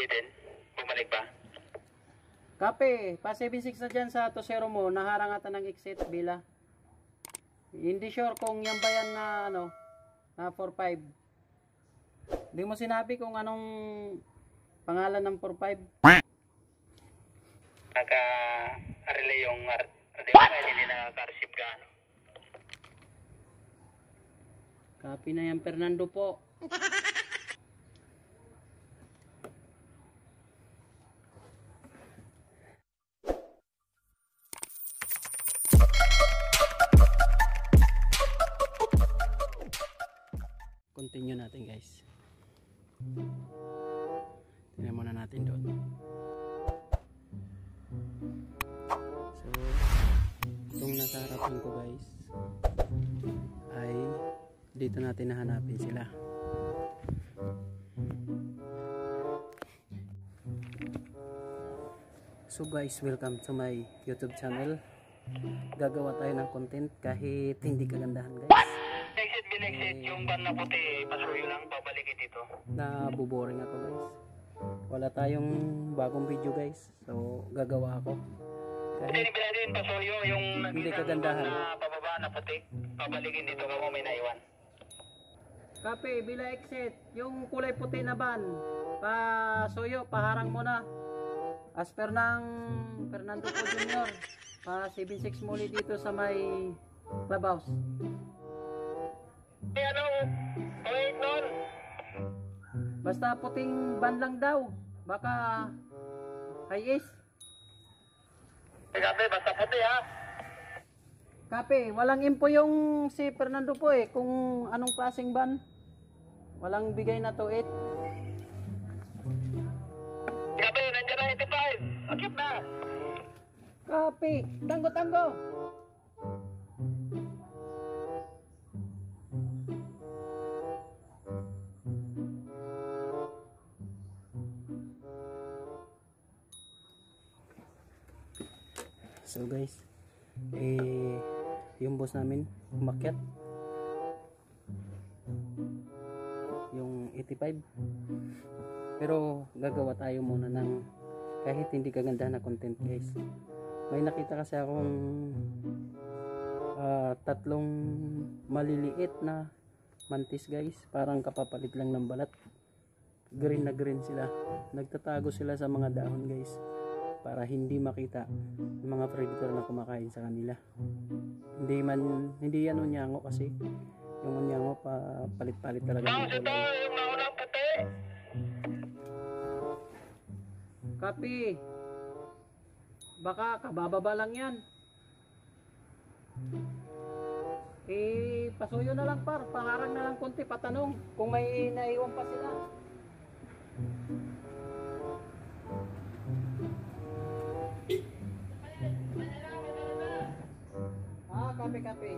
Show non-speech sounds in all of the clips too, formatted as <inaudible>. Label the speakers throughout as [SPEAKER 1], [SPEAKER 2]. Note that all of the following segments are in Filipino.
[SPEAKER 1] Biden? Bumalik ba?
[SPEAKER 2] Kape, pa 76 na dyan sa Tosero mo, naharangatan ng exit bila. Hindi sure kung yan ba yan na ano, na 45. Hindi mo sinabi kung anong pangalan ng 45.
[SPEAKER 1] Naka-relay yung ar- di ba hindi nakaka-receive ka ano?
[SPEAKER 2] Kape na yan, Fernando po. <laughs> Continue natin guys. Tingnan muna natin doon. So, itong nasa harapan ko guys ay dito natin nahanapin sila. So guys, welcome to my YouTube channel. Gagawa tayo ng content kahit hindi kagandahan guys.
[SPEAKER 1] Exit, bin-exit. Yung van na puti, pasuyo lang, babalikin dito.
[SPEAKER 2] Nabuboring ako guys. Wala tayong bagong video guys. So gagawa ako.
[SPEAKER 1] Hindi,
[SPEAKER 2] Kahit
[SPEAKER 1] hindi din pasuyo yung
[SPEAKER 2] Hindi kagandahan.
[SPEAKER 1] na pababa na puti. Babalikin dito kung may naiwan.
[SPEAKER 2] Kape, bila exit, yung kulay puti na van, pa suyo, paharang mo na. As per ng Fernando Po Jr., pa 76 muli dito sa may clubhouse.
[SPEAKER 1] Eh ano?
[SPEAKER 2] Basta puting van lang daw. Baka high is.
[SPEAKER 1] Sabi, basta puti ha.
[SPEAKER 2] Kape, walang info yung si Fernando po eh kung anong klaseng van. Walang bigay na to it.
[SPEAKER 1] Sabi, nandiyan na 85. Akit na.
[SPEAKER 2] Kape, tango So guys, eh yung boss namin umakyat. Yung 85. Pero gagawa tayo muna ng kahit hindi kaganda na content guys. May nakita kasi akong ah, tatlong maliliit na mantis guys. Parang kapapalit lang ng balat. Green na green sila. Nagtatago sila sa mga dahon guys. Para hindi makita yung mga predator na kumakain sa kanila. Hindi man, hindi yan unyango kasi. Yung unyango pa palit-palit talaga ng
[SPEAKER 1] Tapos ito, yung naunang puti.
[SPEAKER 2] Kapi. Baka kabababa lang yan. Eh, pasuyo na lang par. Paharang na lang konti. Patanong kung may naiwan pa sila. kape kape.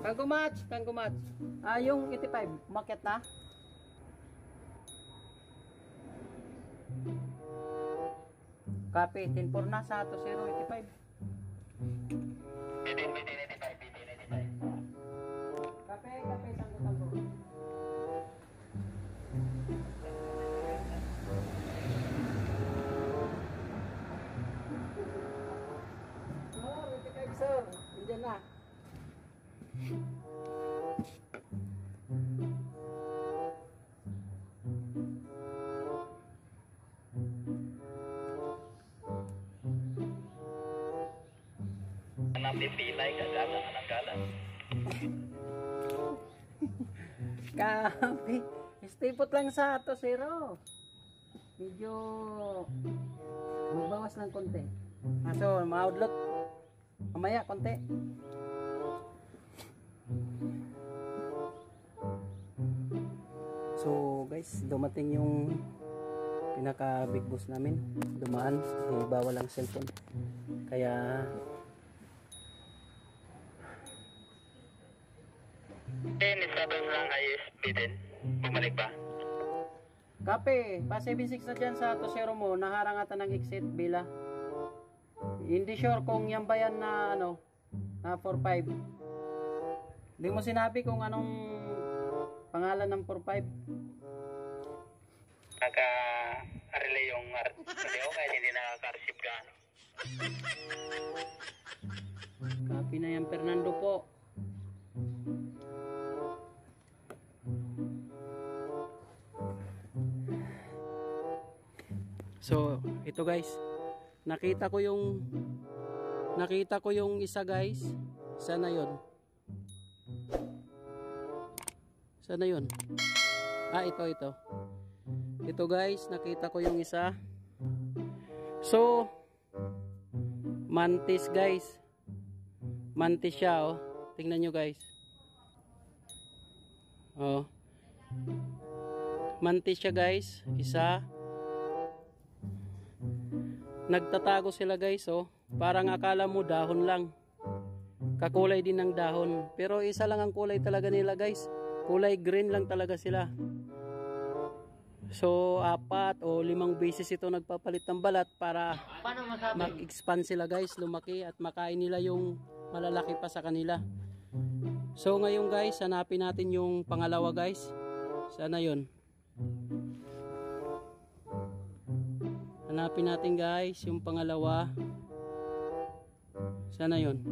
[SPEAKER 2] Kang kumats, kang kumats. Ah, yung 85, market na. Kape, 10 na sa 2085.
[SPEAKER 1] Napipilay ka, gala ka ng gala.
[SPEAKER 2] Kape. Stay put lang sa ato zero. Medyo magbawas ng konti. Aso, maudlot. Mamaya, konti. So guys, dumating yung pinaka big boss namin. Dumaan, eh, bawal ang cellphone. Kaya
[SPEAKER 1] nisabi mo lang ayos, bidin. Bumalik ba?
[SPEAKER 2] Kape, pa 76 na dyan sa Tosero mo, naharangatan ng exit bila. Hindi sure kung yan ba yan na ano, na 45. Hindi mo sinabi kung anong pangalan ng 45.
[SPEAKER 1] Naka-relay yung Radio kahit hindi nakaka-receive gaano.
[SPEAKER 2] Copy na yan, Fernando po. So, ito guys. Nakita ko yung nakita ko yung isa guys. Sana yon. Sana yon. Ah, ito ito. Ito guys, nakita ko yung isa. So, mantis guys. Mantis siya, oh. Tingnan nyo, guys. Oh. Mantis siya, guys. Isa. Nagtatago sila, guys, oh. Parang akala mo dahon lang. Kakulay din ng dahon. Pero isa lang ang kulay talaga nila, guys. Kulay green lang talaga sila. So, apat o limang beses ito nagpapalit ng balat para mag-expand sila guys, lumaki at makain nila yung malalaki pa sa kanila. So ngayon guys, hanapin natin yung pangalawa guys. Sana yun. Hanapin natin guys yung pangalawa. Sana yun.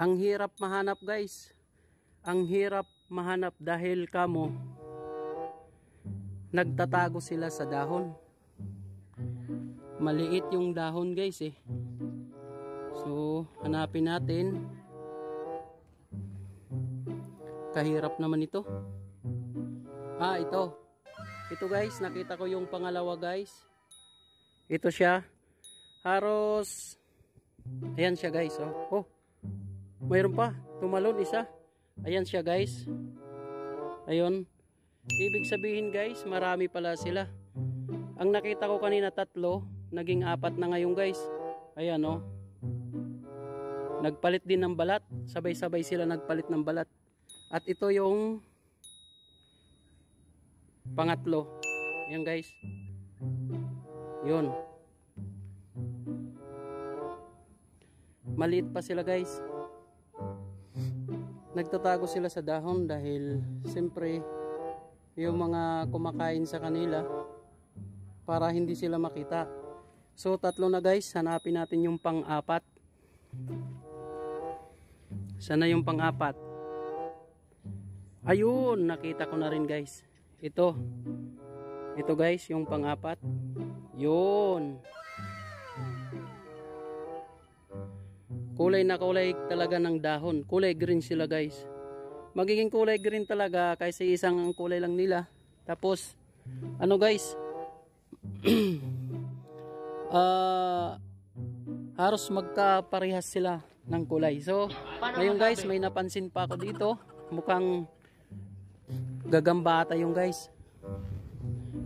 [SPEAKER 2] Ang hirap mahanap guys. Ang hirap mahanap dahil kamo nagtatago sila sa dahon. Maliit yung dahon guys eh. So, hanapin natin. Kahirap naman ito. Ah, ito. Ito guys, nakita ko yung pangalawa guys. Ito siya. Haros. Ayan siya guys. Oh, oh. Mayroon pa. Tumalon isa. Ayan siya guys. Ayun. Ibig sabihin guys, marami pala sila. Ang nakita ko kanina tatlo, naging apat na ngayon guys. Ayan oh. Nagpalit din ng balat. Sabay-sabay sila nagpalit ng balat. At ito yung pangatlo. Ayan guys. Yun. Maliit pa sila guys. Nagtatago sila sa dahon dahil siyempre yung mga kumakain sa kanila para hindi sila makita. So tatlo na guys, hanapin natin yung pang-apat. Sana yung pang-apat. Ayun, nakita ko na rin guys. Ito. Ito guys, yung pang-apat. Yun. Kulay na kulay talaga ng dahon. Kulay green sila guys. Magiging kulay green talaga kasi isang ang kulay lang nila. Tapos, ano guys? <clears throat> Ah, haros magkaparehas sila ng kulay. So, ngayon guys, may napansin pa ako dito. Mukhang gagambata yung guys.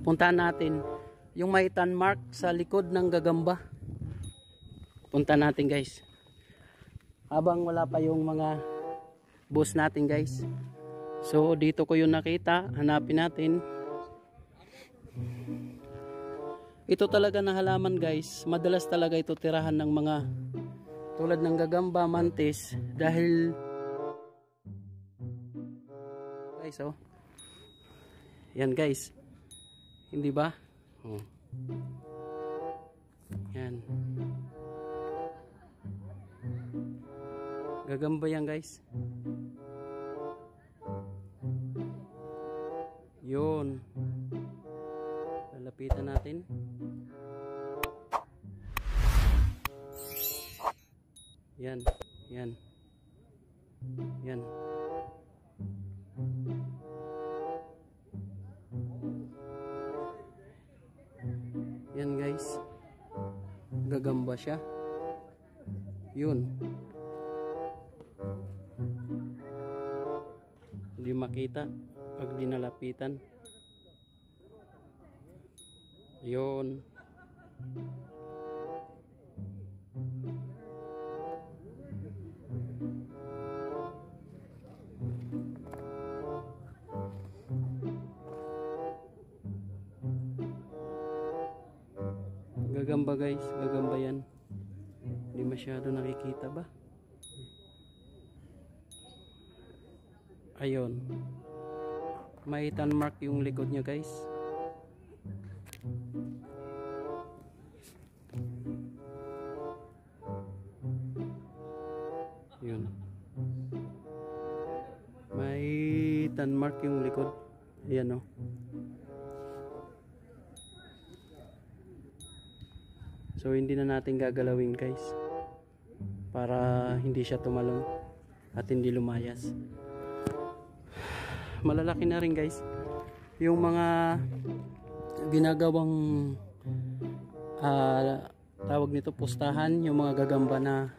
[SPEAKER 2] Puntahan natin yung may tan mark sa likod ng gagamba. Punta natin guys. Habang wala pa yung mga boss natin guys. So dito ko yung nakita. Hanapin natin. Ito talaga na halaman guys. Madalas talaga ito tirahan ng mga tulad ng gagamba, mantis. Dahil guys oh. Yan guys. Hindi ba? Oh. Yan. Gagamba yan guys. Yun. Lalapitan natin. Yan. Yan. Yan. Yan guys. Gagamba siya. Yun. Hindi makita pag dinalapitan. Yun. Gagamba guys, gagamba yan. Hindi masyado nakikita ba? Ayun. May tan mark yung likod niya guys. Yun. May tanmark yung likod. Ayan o. So hindi na natin gagalawin guys. Para hindi siya tumalon at hindi lumayas. Malalaki na rin guys. Yung mga ginagawang ah, tawag nito pustahan, yung mga gagamba na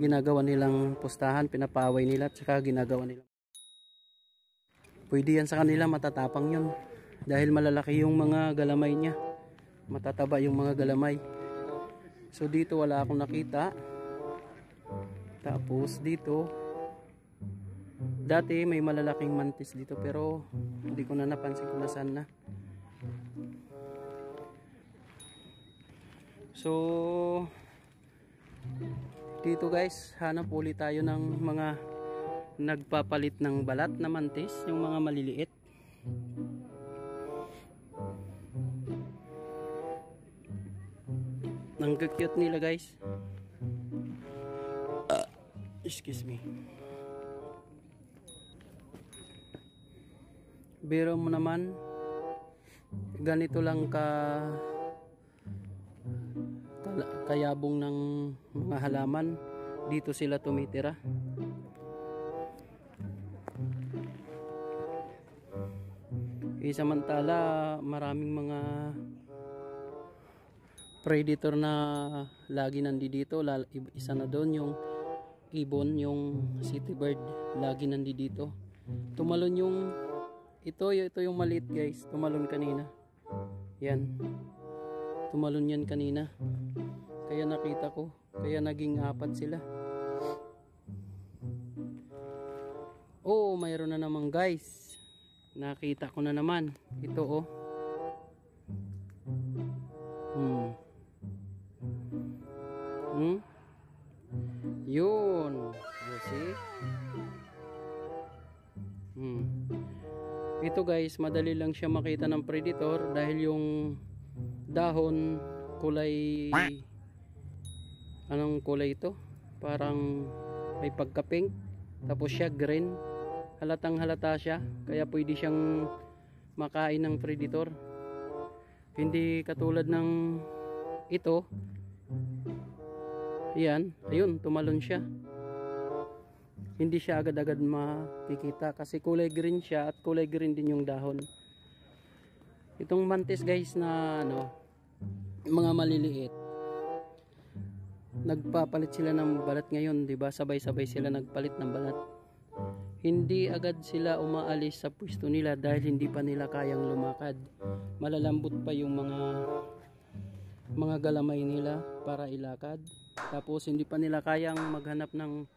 [SPEAKER 2] ginagawa nilang pustahan, pinapaway nila at saka ginagawa nila. Pwede yan sa kanila, matatapang yun. Dahil malalaki yung mga galamay niya. Matataba yung mga galamay. So dito wala akong nakita. Tapos dito, dati may malalaking mantis dito pero hindi ko na napansin kung nasaan na. So, dito guys, hanap ulit tayo ng mga nagpapalit ng balat na mantis, yung mga maliliit. Ang nila guys. Ah, excuse me. Biro mo naman, ganito lang ka kayabong ng mga halaman. Dito sila tumitira. Eh samantala maraming mga predator na lagi nandito isa na doon yung ibon yung city bird lagi nandito tumalon yung ito ito yung maliit guys. Tumalon kanina. Yan. Tumalon yan kanina. Kaya nakita ko. Kaya naging apat sila. Oo mayroon na naman guys. Nakita ko na naman. Ito oh. Hmm. Hmm? Yun. You see hmm ito guys madali lang siya makita ng predator dahil yung dahon kulay anong kulay ito? Parang may pagka pink tapos siya green. Halatang halata siya kaya pwede siyang makain ng predator. Hindi katulad ng ito. Yan ayun tumalon siya hindi siya agad-agad makikita kasi kulay green siya at kulay green din yung dahon. Itong mantis guys na ano mga maliliit nagpapalit sila ng balat ngayon di ba? Sabay-sabay sila nagpalit ng balat. Hindi agad sila umaalis sa pwesto nila dahil hindi pa nila kayang lumakad. Malalambot pa yung mga mga galamay nila para ilakad. Tapos hindi pa nila kayang maghanap ng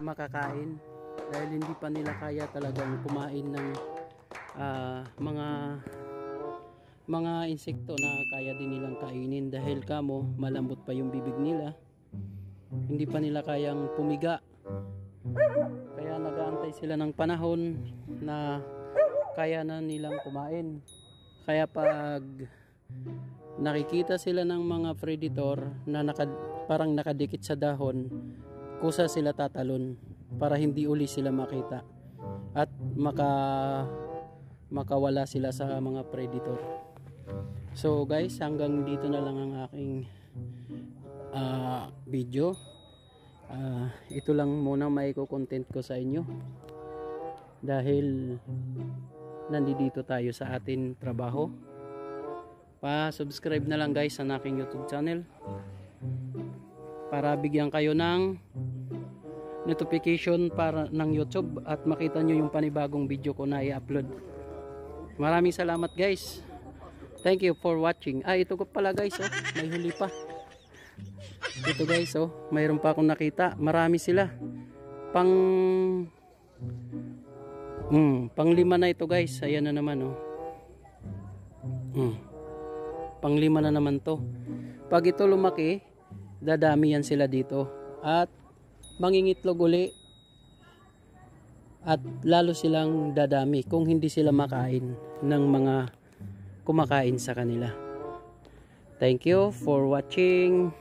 [SPEAKER 2] makakain. Dahil hindi pa nila kaya talagang kumain ng ah, mga mga insekto na kaya din nilang kainin. Dahil kamo malambot pa yung bibig nila. Hindi pa nila kayang pumiga. Kaya nagaantay sila ng panahon na kaya na nilang kumain. Kaya pag nakikita sila ng mga predator na naka, parang nakadikit sa dahon kusa sila tatalon para hindi uli sila makita at maka makawala sila sa mga predator. So guys hanggang dito na lang ang aking ah, video. Ah, ito lang muna may content ko sa inyo. Dahil nandito tayo sa atin trabaho. Pa-subscribe na lang guys sa aking YouTube channel para bigyan kayo ng notification para ng YouTube at makita nyo yung panibagong video ko na i-upload. Maraming salamat guys. Thank you for watching. Ah ito ko pala guys oh, may huli pa. Ito guys oh. Mayroon pa akong nakita. Marami sila. Pang hmm, pang lima na ito guys. Ayan na naman oh. Hmm, pang lima na naman to. Pag ito lumaki dadami yan sila dito at mangingitlog uli at lalo silang dadami kung hindi sila makain ng mga kumakain sa kanila. Thank you for watching.